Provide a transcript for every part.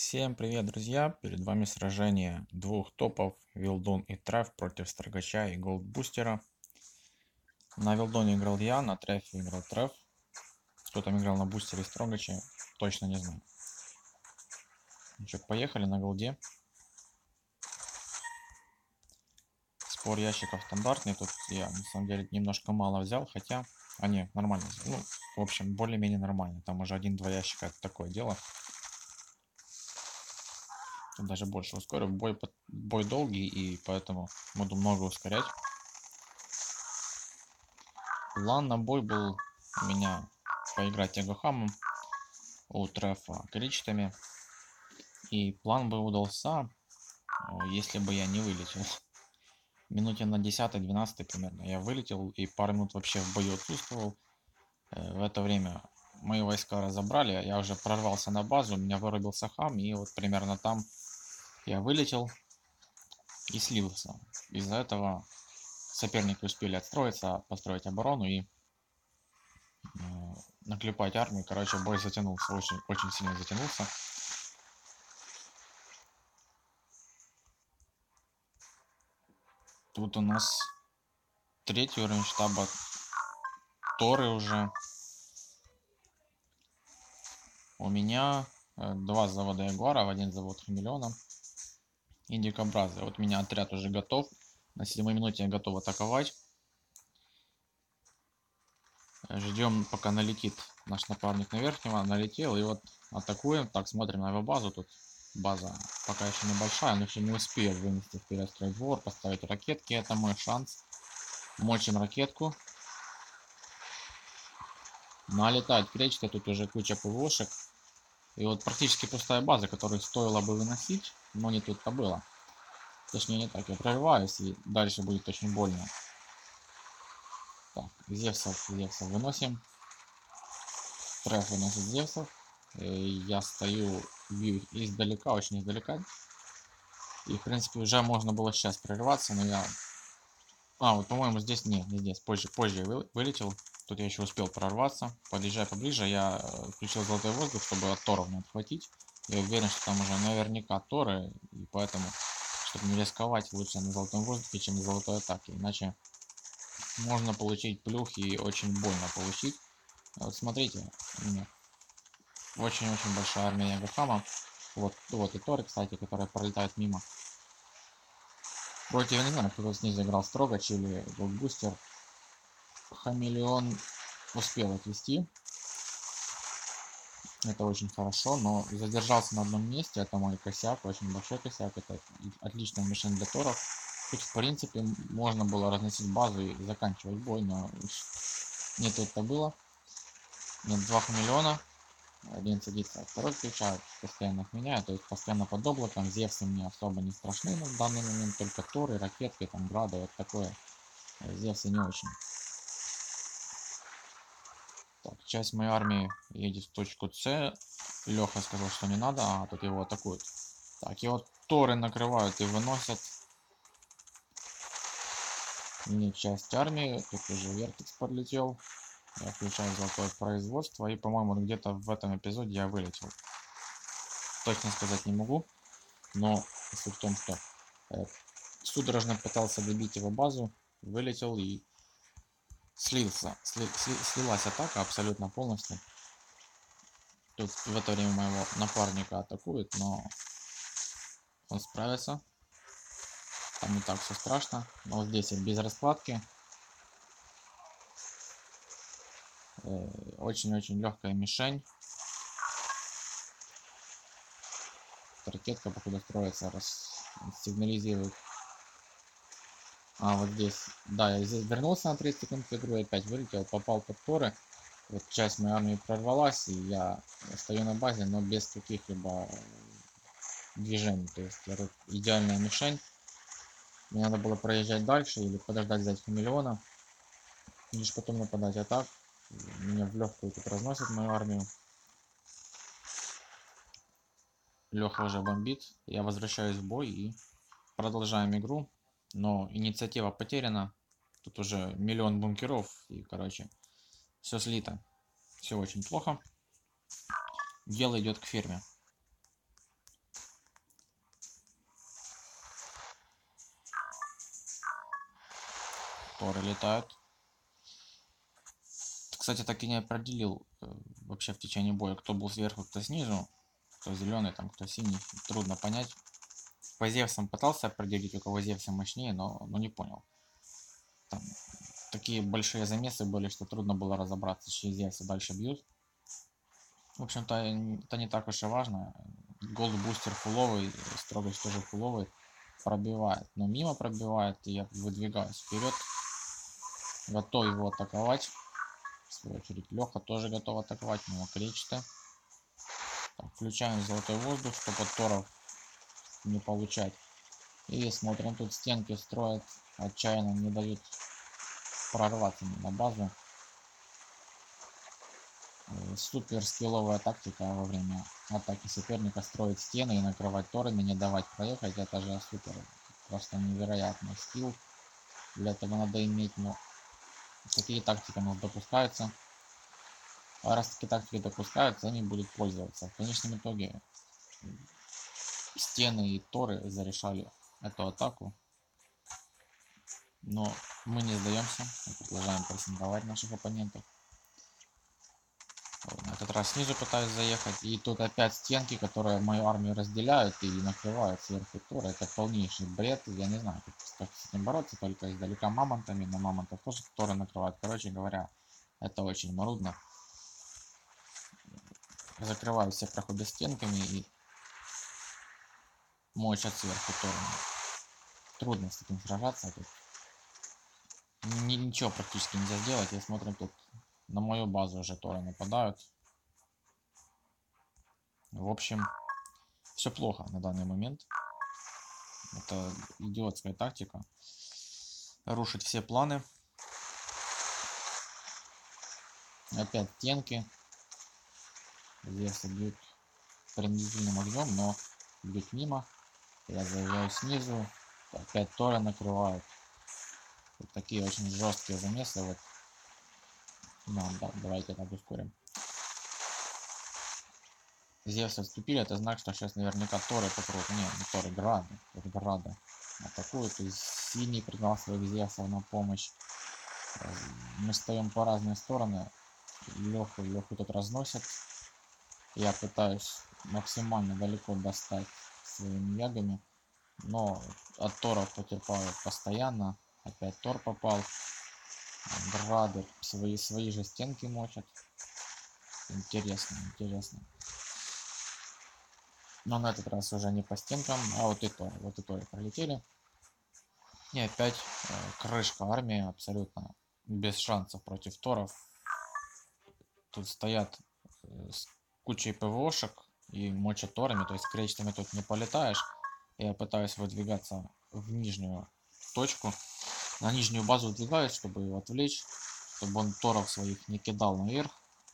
Всем привет, друзья! Перед вами сражение двух топов Вилдон и Треф против Строгача и Голдбустера. На Вилдоне играл я, на Трефе играл Треф. Кто там играл на Бустере и Строгаче, точно не знаю. Ну что, поехали на Голде. Спор ящиков стандартный, тут я на самом деле немножко мало взял, хотя... А не, нормально. Ну, в общем, более-менее нормально. Там уже один-два ящика, это такое дело даже больше ускорю. Бой, бой долгий, и поэтому буду много ускорять. План на бой был у меня поиграть Ягохамом у Трефа кричтами. И план бы удался, если бы я не вылетел. Минуте на 10-12 примерно я вылетел и пару минут вообще в бою отсутствовал. Э, в это время мои войска разобрали, я уже прорвался на базу, меня вырубился хам, и вот примерно там я вылетел и слился. Из-за этого соперники успели отстроиться, построить оборону и э, наклепать армию. Короче, бой затянулся, очень, очень сильно затянулся. Тут у нас третий уровень штаба. Торы уже. У меня э, два завода Ягуара, один завод Хамелеона и дикобразы. Вот меня отряд уже готов. На седьмой минуте я готов атаковать. Ждем, пока налетит наш напарник на верхнего. Налетел и вот атакуем. Так, смотрим на его базу. Тут база пока еще небольшая, но еще не успеет вынести вперед двор, поставить ракетки. Это мой шанс. Мочим ракетку. Налетает кречка, тут уже куча ПВОшек. И вот практически пустая база, которую стоило бы выносить, но не тут-то было. Точнее не так, я прорываюсь и дальше будет очень больно. Так, Зевсов, Зевсов выносим. Треф выносит Зевсов. И я стою, бью издалека, очень издалека. И в принципе уже можно было сейчас прорываться, но я... А, вот по-моему здесь, не, не здесь, позже, позже я вылетел. Тут я еще успел прорваться. Подъезжая поближе, я э, включил золотой воздух, чтобы от торов не отхватить. Я уверен, что там уже наверняка торы, и поэтому, чтобы не рисковать, лучше на золотом воздухе, чем на золотой атаке. Иначе можно получить плюх и очень больно получить. Вот смотрите, очень-очень большая армия Ягохама. Вот, вот и торы, кстати, которые пролетают мимо. Против, я не знаю, кто снизу играл Строгач или Голдбустер хамелеон успел отвести. Это очень хорошо, но задержался на одном месте. Это мой косяк, очень большой косяк. Это отличная мишень для торов. Тут, в принципе, можно было разносить базу и заканчивать бой, но не тут-то было. Нет, два хамелеона. Один садится, второй включает, постоянно их меняю, то есть постоянно под облаком. Зевсы мне особо не страшны на данный момент, только торы, ракетки, там, грады, вот такое. Зевсы не очень. Так, часть моей армии едет в точку С. Леха сказал, что не надо, а тут его атакуют. Так, вот торы накрывают и выносят. Не часть армии, тут уже вертекс подлетел. Я включаю золотое производство, и, по-моему, где-то в этом эпизоде я вылетел. Точно сказать не могу, но суть в том, что э, судорожно пытался добить его базу, вылетел и слился, сли, сли, слилась атака абсолютно полностью. Тут в это время моего напарника атакует, но он справится. Там не так все страшно. Но вот здесь без раскладки. Э, очень-очень легкая мишень. Ракетка, походу, строится, раз сигнализирует а, вот здесь. Да, я здесь вернулся на 30 секунд в игру, опять вылетел, попал под торы. Вот часть моей армии прорвалась, и я стою на базе, но без каких-либо движений. То есть я тут идеальная мишень. Мне надо было проезжать дальше или подождать взять хамелеона. Лишь потом нападать. А так, меня в легкую тут разносит мою армию. Леха уже бомбит. Я возвращаюсь в бой и продолжаем игру но инициатива потеряна. Тут уже миллион бункеров. И, короче, все слито. Все очень плохо. Дело идет к ферме. Торы летают. Кстати, так и не определил э, вообще в течение боя, кто был сверху, кто снизу. Кто зеленый, там, кто синий. Трудно понять. По Зевсам пытался определить, у кого Зевсы мощнее, но, но не понял. Там такие большие замесы были, что трудно было разобраться, чьи Зевсы дальше бьют. В общем-то, это не так уж и важно. Голд бустер фуловый, строгость тоже фуловый пробивает. Но мимо пробивает, и я выдвигаюсь вперед. Готов его атаковать. В свою очередь, Леха тоже готов атаковать, мимо кречета. Так, включаем золотой воздух, чтобы торов не получать. И смотрим, тут стенки строят, отчаянно не дают прорваться на базу. Э, супер скилловая тактика во время атаки соперника строить стены и накрывать торами, не давать проехать. Это же супер, просто невероятный скилл. Для этого надо иметь, но такие тактики у нас допускаются. А раз такие тактики допускаются, они будут пользоваться. В конечном итоге стены и торы зарешали эту атаку. Но мы не сдаемся, мы продолжаем прессинговать наших оппонентов. На этот раз снизу пытаюсь заехать. И тут опять стенки, которые мою армию разделяют и накрывают сверху Тора. Это полнейший бред. Я не знаю, как, как с этим бороться, только издалека мамонтами. На мамонтов тоже Торы накрывают. Короче говоря, это очень морудно. Закрываю все проходы стенками и мочат сверху Торами. Трудно с этим сражаться. Тут ничего практически нельзя сделать. Я смотрю, тут на мою базу уже Торы нападают. В общем, все плохо на данный момент. Это идиотская тактика. Рушить все планы. Опять тенки. Здесь бьют принудительным огнем, но бьют мимо. Я заезжаю снизу. Опять Торы накрывают. Вот такие очень жесткие замесы. Вот ну, да, давайте так ускорим. Зевсы отступили, это знак, что сейчас наверняка Торы попрут. Не, не Торы, Грады. Это Грады атакуют. Есть синий пригнал своих Зевсов на помощь. Мы стоим по разные стороны. Леху, Леху тут разносят. Я пытаюсь максимально далеко достать своими ягами. Но от Торов потерпаю постоянно. Опять Тор попал. Грады свои, свои же стенки мочат. Интересно, интересно. Но на этот раз уже не по стенкам, а вот и то, вот и то пролетели. И опять э, крышка армии абсолютно без шансов против торов. Тут стоят э, с кучей ПВОшек и мочат торами, то есть кречетами тут не полетаешь. Я пытаюсь выдвигаться в нижнюю точку на нижнюю базу двигаюсь, чтобы его отвлечь, чтобы он торов своих не кидал наверх.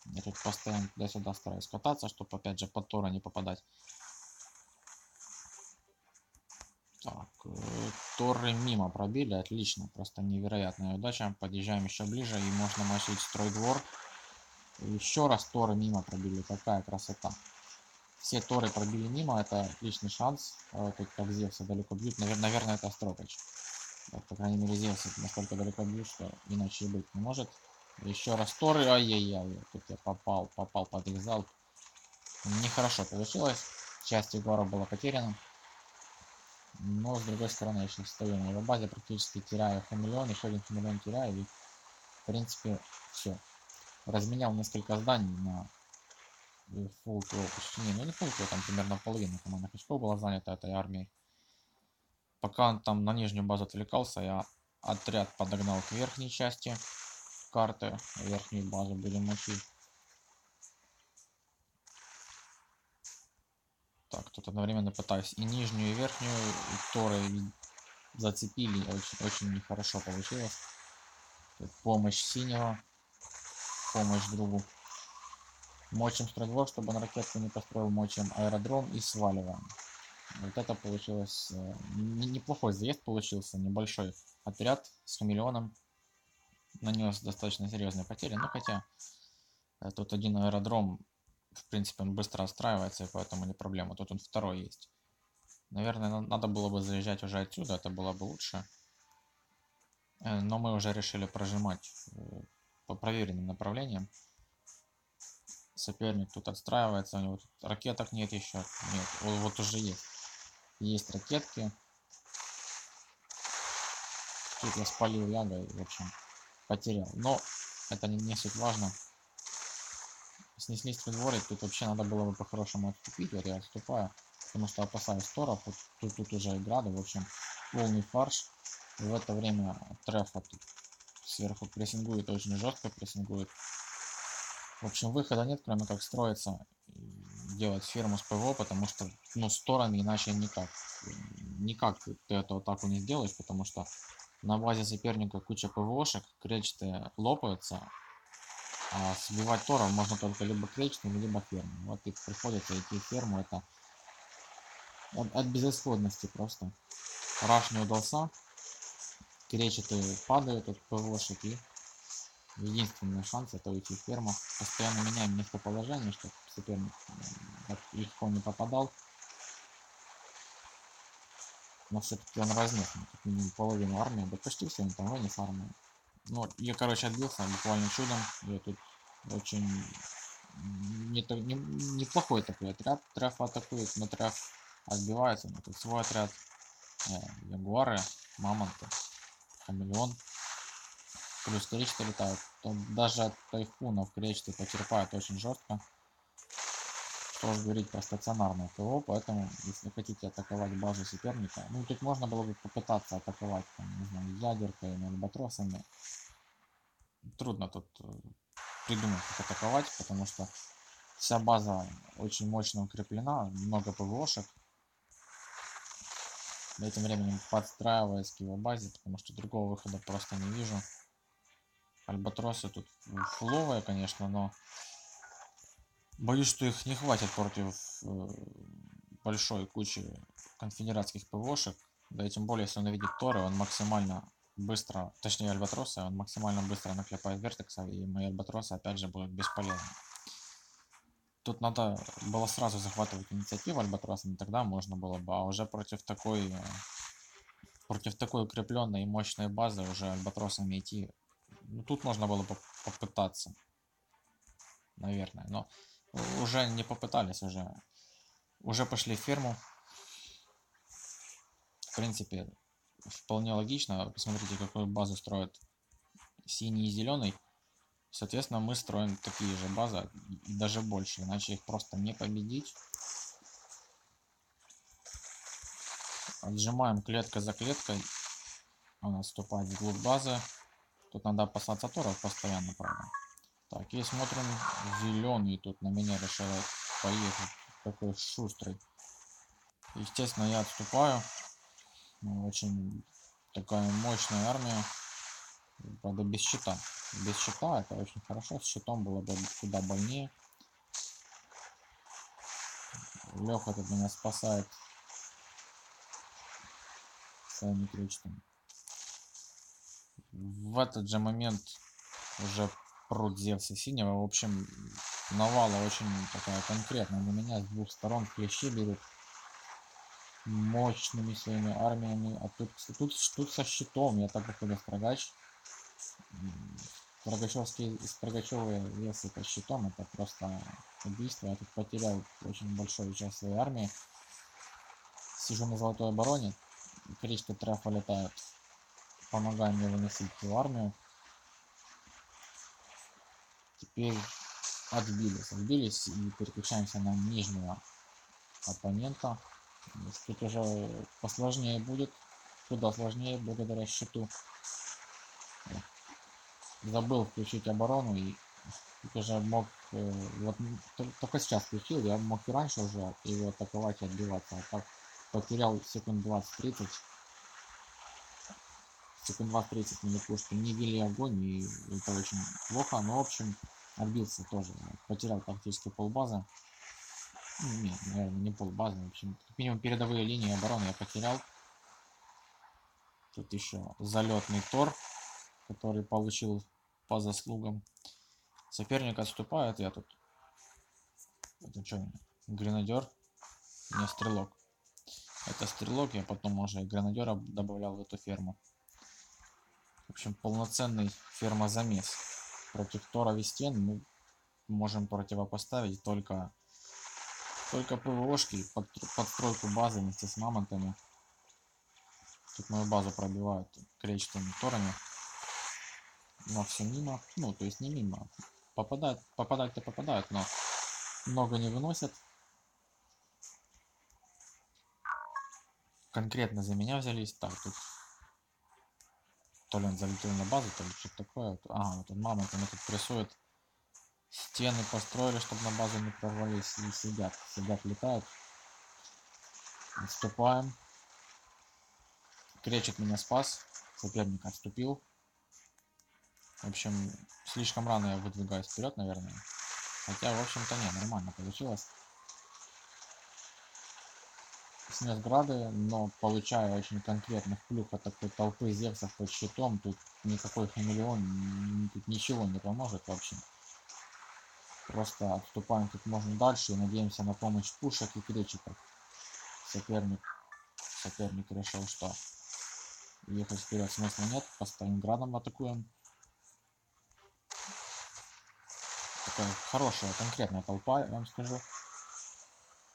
Я тут постоянно туда-сюда стараюсь кататься, чтобы опять же под тора не попадать. Так, э, торы мимо пробили, отлично, просто невероятная удача. Подъезжаем еще ближе и можно мочить строй двор. Еще раз торы мимо пробили, какая красота. Все торы пробили мимо, это отличный шанс. Э, тут как Зевса далеко бьют, наверное, это Строгач. По крайней мере, здесь настолько далеко бью, что иначе быть не может. Еще раз торы. Ай-яй-яй. Тут я попал, попал под их залп. Нехорошо получилось. Часть Егора была потеряна. Но, с другой стороны, я сейчас стою на его базе, практически теряю хамелеон, еще один хамелеон теряю, и, в принципе, все. Разменял несколько зданий на фулл почти, не, ну не фулл там примерно половина командных очков была занята этой армией. Пока он там на нижнюю базу отвлекался, я отряд подогнал к верхней части карты. Верхнюю базу будем мочить. Так, тут одновременно пытаюсь и нижнюю, и верхнюю, и торы зацепили. Очень, очень нехорошо получилось. Тут помощь синего. Помощь другу. Мочим стройдвор, чтобы он ракетку не построил. Мочим аэродром и сваливаем. Вот это получилось... Э, неплохой заезд получился, небольшой отряд с хамелеоном. Нанес достаточно серьезные потери, но хотя э, тут один аэродром, в принципе, он быстро отстраивается, и поэтому не проблема. Тут он второй есть. Наверное, надо было бы заезжать уже отсюда, это было бы лучше. Э, Но мы уже решили прожимать по проверенным направлениям. Соперник тут отстраивается, у него тут ракеток нет еще. Нет, вот уже есть. Есть ракетки. Тут я спалил яга и, в общем, потерял. Но это не, не суть важно. Снеслись придворье, тут вообще надо было бы по-хорошему отступить. Вот я отступаю, потому что опасаюсь торов. Вот тут, тут уже грады, в общем, полный фарш. В это время трефа сверху прессингует, очень жестко прессингует. В общем, выхода нет, кроме как строиться делать ферму с ПВО, потому что, ну, стороны иначе никак. Никак ты эту атаку не сделаешь, потому что на базе соперника куча ПВОшек, кречеты лопаются, а сбивать Торов можно только либо кречетами, либо фермой. Вот и приходится идти в ферму, это от, от безысходности просто. Раш не удался, кречеты падают от ПВОшек и единственный шанс это уйти в ферму. Постоянно меняем местоположение, чтобы соперник легко не попадал. Но все-таки он разнес, ну, как минимум половину армии, да почти все, он там вынес армию. Ну, я, короче, отбился буквально чудом. Я тут очень не, не, неплохой такой отряд. Треф атакует, но треф отбивается. Но тут свой отряд. Э, ягуары, мамонты, хамелеон. Плюс кречеты летают. То даже от тайфунов кречеты потерпают очень жестко. Что уж говорить про стационарное ПО, поэтому, если хотите атаковать базу соперника, ну тут можно было бы попытаться атаковать, там, не знаю, ядеркой, альбатросами. Трудно тут э, придумать, как атаковать, потому что вся база очень мощно укреплена, много ПВОшек. Этим временем подстраиваясь к его базе, потому что другого выхода просто не вижу. Альбатросы тут фуловые, конечно, но боюсь, что их не хватит против э, большой кучи конфедератских ПВОшек. Да и тем более, если он увидит Торы, он максимально быстро, точнее Альбатросы, он максимально быстро наклепает Вертекса, и мои Альбатросы опять же будут бесполезны. Тут надо было сразу захватывать инициативу Альбатросами, тогда можно было бы, а уже против такой э, против такой укрепленной и мощной базы уже Альбатросами идти, ну тут можно было бы попытаться, наверное, но уже не попытались, уже уже пошли в ферму. В принципе, вполне логично. Посмотрите, какую базу строят синий и зеленый. Соответственно, мы строим такие же базы, и даже больше, иначе их просто не победить. Отжимаем клетка за клеткой. Он отступает вглубь базы. Тут надо опасаться торов постоянно, правда. Так, и смотрим, зеленый тут на меня решил поехать. Такой шустрый. Естественно, я отступаю. Очень такая мощная армия. Правда, без щита. Без щита это очень хорошо. С щитом было бы куда больнее. Леха тут меня спасает своими крючками. В этот же момент уже пруд Зевса синего. В общем, навала очень такая конкретная на меня с двух сторон клещи берут мощными своими армиями. А тут, тут, тут со щитом, я так выходу строгач. Строгачевские, Строгачевые весы по щитом, это просто убийство. Я тут потерял очень большую часть своей армии. Сижу на золотой обороне, кричка трефа летают. Помогаем мне выносить всю армию. Теперь отбились. Отбились и переключаемся на нижнего оппонента. Тут уже посложнее будет. Куда сложнее благодаря щиту. Забыл включить оборону и тут уже мог... э, Вот только сейчас включил, я мог и раньше уже его атаковать и отбиваться. А так потерял секунд 20-30. Секунд 20-30 мне пушки не вели огонь, и это очень плохо. Но, в общем, отбился тоже. Потерял практически полбазы. Ну, Нет, наверное, не полбазы. В общем, как минимум передовые линии обороны я потерял. Тут еще залетный Тор, который получил по заслугам. Соперник отступает, я тут... Это что, гренадер? Не, стрелок. Это стрелок, я потом уже и гренадера добавлял в эту ферму. В общем, полноценный фермозамес. Против Тора стен мы можем противопоставить только, только ПВОшки, под, подстройку базы вместе с мамонтами. Тут мою базу пробивают кречетными торами. Но все мимо. Ну, то есть не мимо. Попадают, попадать-то попадают, но много не выносят. Конкретно за меня взялись. Так, тут то ли он залетел на базу, то ли что-то такое. Ага, вот он мама там тут прессует. Стены построили, чтобы на базу не прорвались. И сидят. Сидят, летают. Отступаем. Кречет меня спас. Соперник отступил. В общем, слишком рано я выдвигаюсь вперед, наверное. Хотя, в общем-то, не, нормально получилось. Снес грады, но получаю очень конкретных плюх от такой толпы зевсов под щитом. Тут никакой хамелеон, тут ничего не поможет вообще. Просто отступаем как можно дальше и надеемся на помощь пушек и кречетов. Соперник, соперник решил, что ехать вперед смысла нет, по Сталинградам атакуем. Такая хорошая, конкретная толпа, я вам скажу.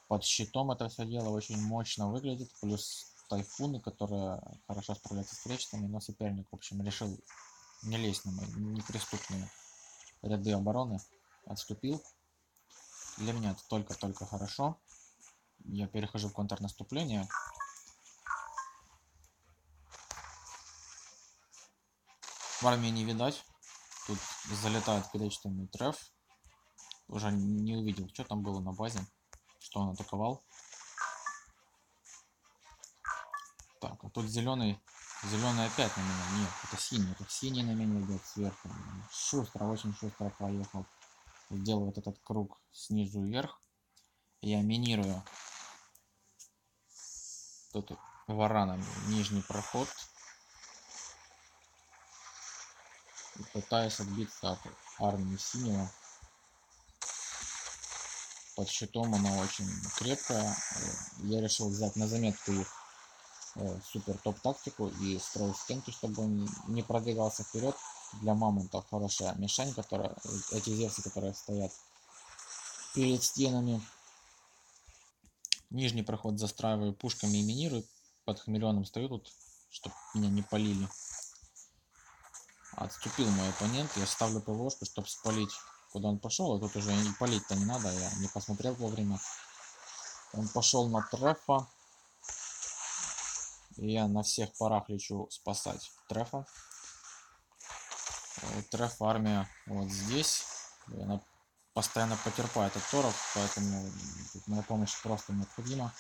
Под щитом это все дело очень мощно выглядит, плюс тайфуны, которые хорошо справляются с кречетами, но соперник, в общем, решил не лезть на мои неприступные ряды обороны, отступил. Для меня это только-только хорошо. Я перехожу в контрнаступление. В армии не видать. Тут залетает кречетами треф. Уже не увидел, что там было на базе. Что он атаковал. Так, а тут зеленый. Зеленый опять на меня. Нет, это синий. Это синий на меня идет сверху. Шустро, очень шустро поехал. Сделаю вот этот круг снизу вверх. Я минирую тут вараном нижний проход и пытаюсь отбиться от армии синего. Под щитом она очень крепкая. Я решил взять на заметку их э, супер топ тактику и строить стенки, чтобы он не продвигался вперед. Для мамонтов хорошая мишень, которая эти зевсы, которые стоят перед стенами. Нижний проход застраиваю пушками и минирую. Под хамелеоном стою тут, чтобы меня не полили. Отступил мой оппонент. Я ставлю ПВОшку, чтобы спалить, куда он пошел. А тут уже и палить-то не надо. Я не посмотрел вовремя. Он пошел на трефа. И я на всех парах лечу спасать трефа. Вот треф армия вот здесь. И она постоянно потерпает от торов, поэтому моя помощь просто необходима.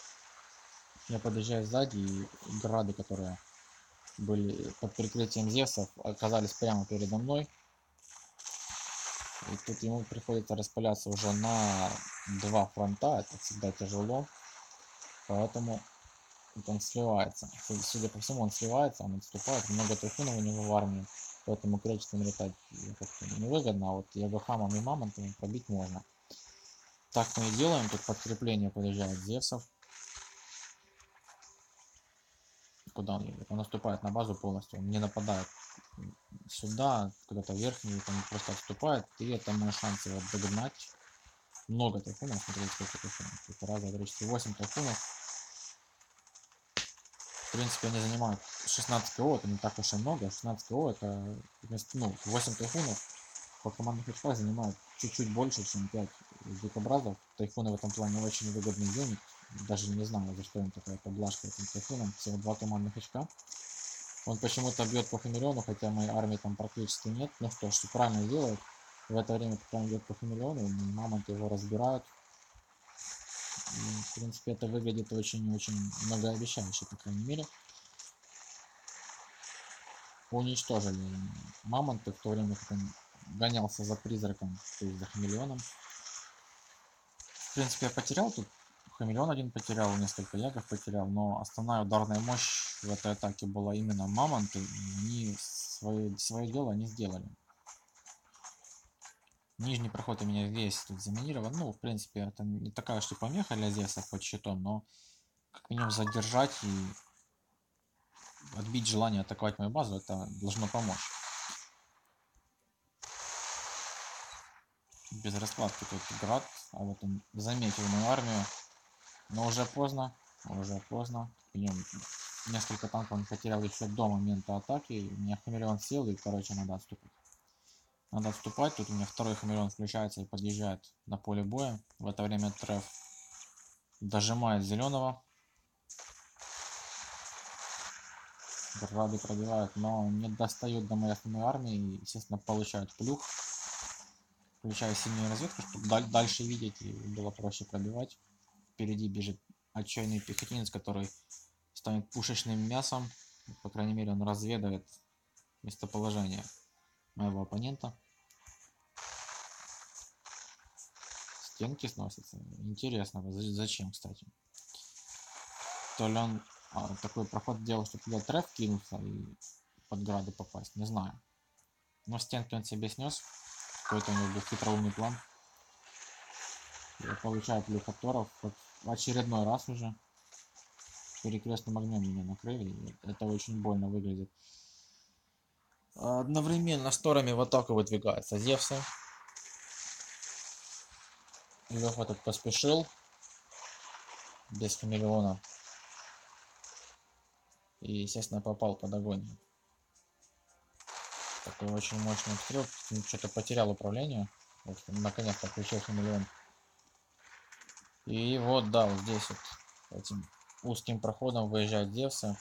Я подъезжаю сзади, и грады, которые были под прикрытием Зевсов, оказались прямо передо мной. И тут ему приходится распыляться уже на два фронта, это всегда тяжело. Поэтому он сливается. Судя по всему, он сливается, он отступает. Много тайфунов у него в армии, поэтому кречетом летать как-то невыгодно, а вот ягохамом и мамонтами пробить можно. Так мы и делаем, тут подкрепление подъезжает Зевсов. Куда он едет. Он наступает на базу полностью, он не нападает сюда, куда-то верхний, он просто отступает, и это мой шанс его догнать. Много тайфунов, смотрите, сколько тайфунов. Это раз, два, три, четыре, восемь тайфунов. В принципе, они занимают 16 КО, это не так уж и много. 16 КО это ну, 8 тайфунов по командных очках занимают чуть-чуть больше, чем 5 дикобразов. Тайфуны в этом плане очень выгодный юнит даже не знаю, за что им такая поблажка этим тайфуном. Всего два командных очка. Он почему-то бьет по Хамелеону, хотя моей армии там практически нет. Ну что ж, правильно делает. В это время, пока он бьет по Хамелеону, мамонты его разбирают. И, в принципе, это выглядит очень-очень многообещающе, по крайней мере. Уничтожили мамонты в то время, как он гонялся за призраком, то есть за хамелеоном. В принципе, я потерял тут Хамелеон один потерял, несколько ягов потерял, но основная ударная мощь в этой атаке была именно мамонты. Они свое, свое дело не сделали. Нижний проход у меня весь тут заминирован. Ну, в принципе, это не такая и помеха для Зеса под щитом, но как минимум задержать и отбить желание атаковать мою базу, это должно помочь. Без раскладки тут град, а вот он заметил мою армию, но уже поздно, уже поздно. Нем несколько танков он потерял еще до момента атаки, у меня хамелеон сел и, короче, надо отступать. Надо отступать, тут у меня второй хамелеон включается и подъезжает на поле боя. В это время треф дожимает зеленого, Грады пробивают, но не достают до моей основной армии и, естественно, получают плюх. Включаю синюю разведку, чтобы дальше видеть и было проще пробивать. Впереди бежит отчаянный пехотинец, который станет пушечным мясом. По крайней мере, он разведывает местоположение моего оппонента. Стенки сносятся. Интересно, зачем, кстати? То ли он а, такой проход делал, чтобы туда треф кинуться и под грады попасть, не знаю. Но стенки он себе снес. Какой-то у него был хитроумный план. Я получаю плюх от в очередной раз уже. Перекрестным огнем меня накрыли. Это очень больно выглядит. Одновременно с торами в атаку выдвигается Зевса. Леха тут поспешил. Без хамелеона и, естественно, попал под огонь. Такой очень мощный стрел. Что-то потерял управление. Наконец-то включился миллион. И вот, да, вот здесь вот этим узким проходом выезжает Зевса.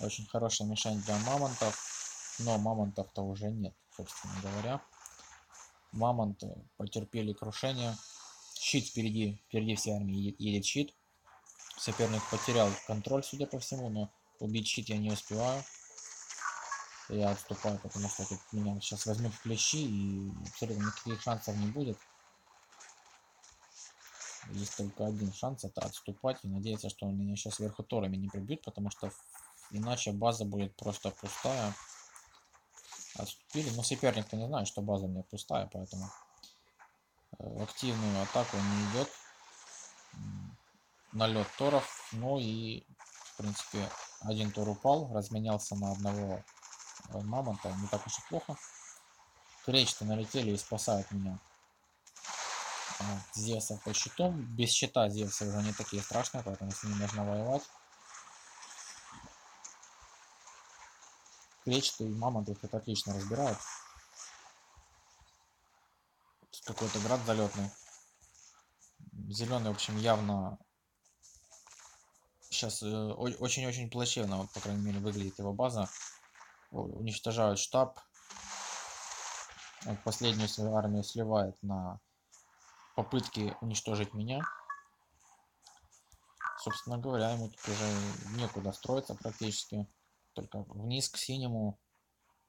Очень хорошая мишень для мамонтов. Но мамонтов-то уже нет, собственно говоря. Мамонты потерпели крушение. Щит впереди, впереди всей армии едет щит. Соперник потерял контроль, судя по всему, но Убить щит я не успеваю. Я отступаю, потому что тут меня сейчас возьмут в клещи и абсолютно никаких шансов не будет. Есть только один шанс, это отступать и надеяться, что он меня сейчас сверху торами не прибьют, потому что иначе база будет просто пустая. Отступили, но соперник-то не знает, что база у меня пустая, поэтому э, активную атаку не идет. Налет торов, ну и в принципе один тур упал, разменялся на одного э, мамонта, не так уж и плохо. Кречты налетели и спасают меня. Зевса по щитом. Без щита Зевса уже не такие страшные, поэтому с ним можно воевать. Кречты и мамонты их это отлично разбирают. Какой-то град залетный. Зеленый, в общем, явно сейчас э, очень-очень плачевно, по крайней мере, выглядит его база. Уничтожают штаб. Последнюю свою армию сливает на попытки уничтожить меня. Собственно говоря, ему тут уже некуда строиться практически. Только вниз к синему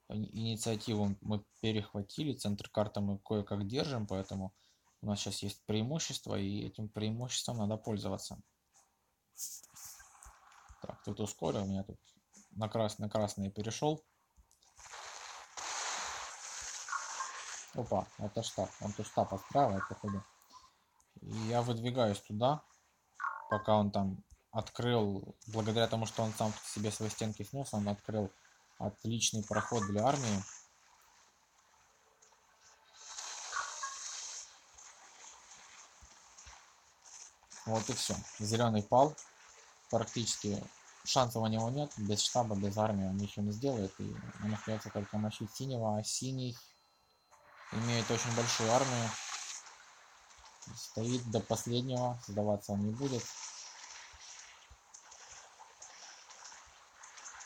инициативу мы перехватили. Центр карты мы кое-как держим, поэтому у нас сейчас есть преимущество, и этим преимуществом надо пользоваться. Так, тут ускорил, у меня тут на красный красный перешел. Опа, это штаб. Он тут штаб отправляет, походу. И я выдвигаюсь туда, пока он там открыл, благодаря тому, что он сам себе свои стенки снес, он открыл отличный проход для армии. Вот и все. Зеленый пал практически шансов у него нет. Без штаба, без армии он ничего не сделает. И ему остается только мочить синего. А синий имеет очень большую армию. Стоит до последнего. Сдаваться он не будет.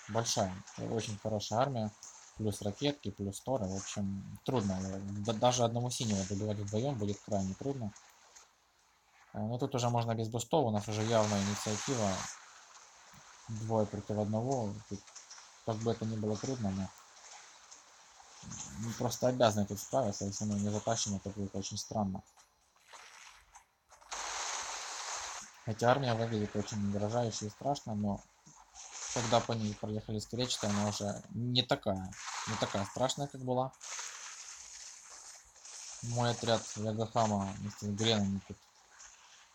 Большая, очень хорошая армия. Плюс ракетки, плюс торы. В общем, трудно. Даже одному синего добивать вдвоем будет крайне трудно. Э, Но ну, тут уже можно без бустов, у нас уже явная инициатива. Двое против одного. Тут, как бы это ни было трудно, но мы просто обязаны тут справиться, если мы не затащим, это будет очень странно. Хотя армия выглядит очень угрожающе и страшно, но когда по ней проехали скречета, она уже не такая, не такая страшная, как была. Мой отряд Ягахама вместе с Греном тут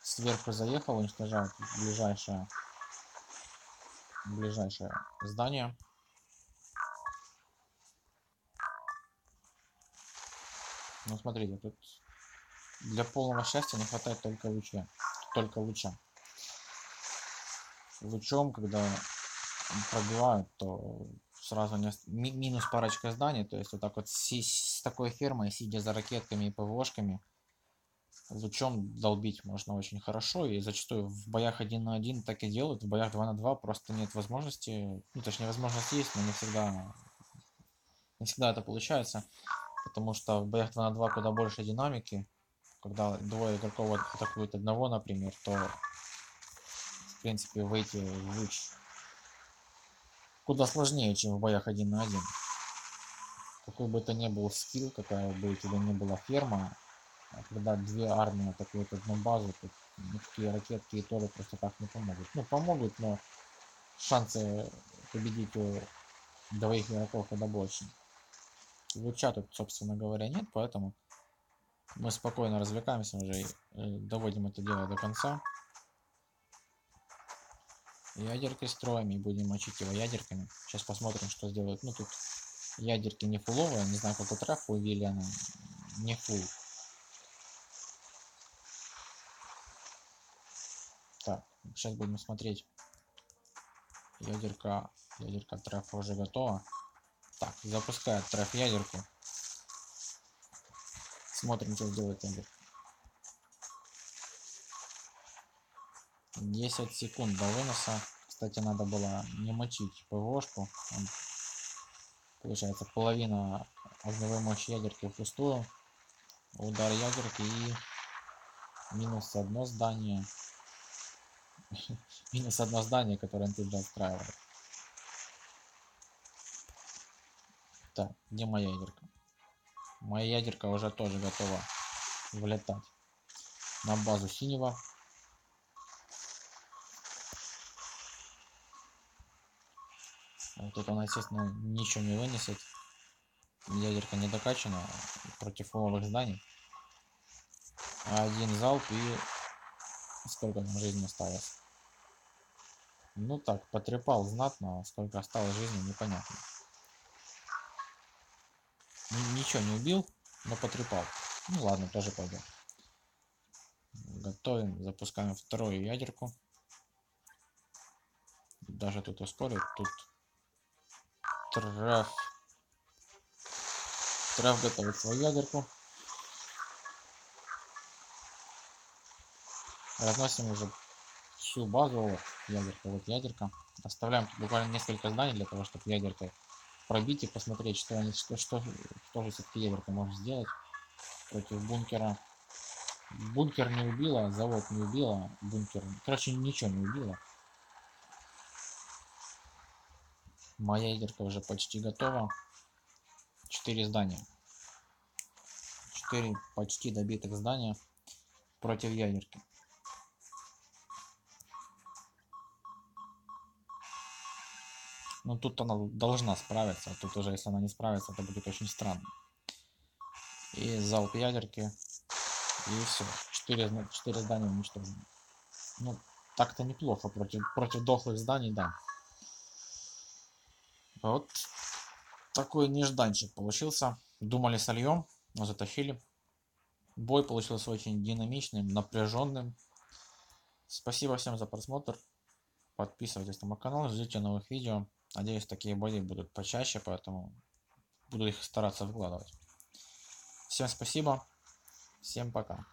сверху заехал, уничтожает ближайшее, ближайшее здание. Ну смотрите, тут для полного счастья не хватает только луча. Только луча. Лучом, когда пробивают, то сразу не... ми- минус парочка зданий. То есть вот так вот си- с такой фермой, сидя за ракетками и ПВОшками, лучом долбить можно очень хорошо. И зачастую в боях один на один так и делают. В боях 2 на 2 просто нет возможности. Ну, точнее, возможность есть, но не всегда, не всегда это получается. Потому что в боях 2 на 2 куда больше динамики. Когда двое игроков атакуют одного, например, то в принципе выйти в куда сложнее, чем в боях один на один. Какой бы то ни был скилл, какая бы у тебя ни была ферма, а когда две армии атакуют одну базу, то никакие ракетки и торы просто так не помогут. Ну, помогут, но шансы победить у двоих игроков куда больше. Луча тут, собственно говоря, нет, поэтому мы спокойно развлекаемся уже и э, доводим это дело до конца. Ядеркой строим и будем мочить его ядерками. Сейчас посмотрим, что сделают. Ну, тут ядерки не фуловые, не знаю, как у трафу или она не фул. Так, сейчас будем смотреть. Ядерка, ядерка трефа уже готова. Так, запускает треф ядерку. Смотрим, что сделает ядерка. 10 секунд до выноса. Кстати, надо было не мочить ПВОшку. Он, получается, половина огневой мощи ядерки впустую. Удар ядерки и минус одно здание. минус одно здание, которое он тут же отстраивает. Так, где моя ядерка? Моя ядерка уже тоже готова вылетать на базу синего. Вот Тут она, естественно, ничего не вынесет. Ядерка не докачана против фуловых зданий. Один залп и сколько там жизни осталось. Ну так, потрепал знатно, сколько осталось жизни, непонятно. Ни- Ничего не убил, но потрепал. Ну ладно, тоже пойдет. Готовим, запускаем вторую ядерку. Даже тут ускорит, тут Треф. Треф готовит свою ядерку. Разносим уже всю базу. Вот ядерка, вот ядерка. Оставляем буквально несколько зданий для того, чтобы ядеркой пробить и посмотреть, что они, что, что, что же все-таки ядерка может сделать против бункера. Бункер не убила, завод не убила, бункер, короче, ничего не убила. Моя ядерка уже почти готова. Четыре здания. Четыре почти добитых здания против ядерки. Ну тут она должна справиться, а тут уже если она не справится, это будет очень странно. И залп ядерки. И все. Четыре, четыре здания уничтожены. Ну, так-то неплохо против, против дохлых зданий, да. Вот такой нежданчик получился. Думали сольем, но затащили. Бой получился очень динамичным, напряженным. Спасибо всем за просмотр. Подписывайтесь на мой канал, ждите новых видео. Надеюсь, такие бои будут почаще, поэтому буду их стараться выкладывать. Всем спасибо. Всем пока.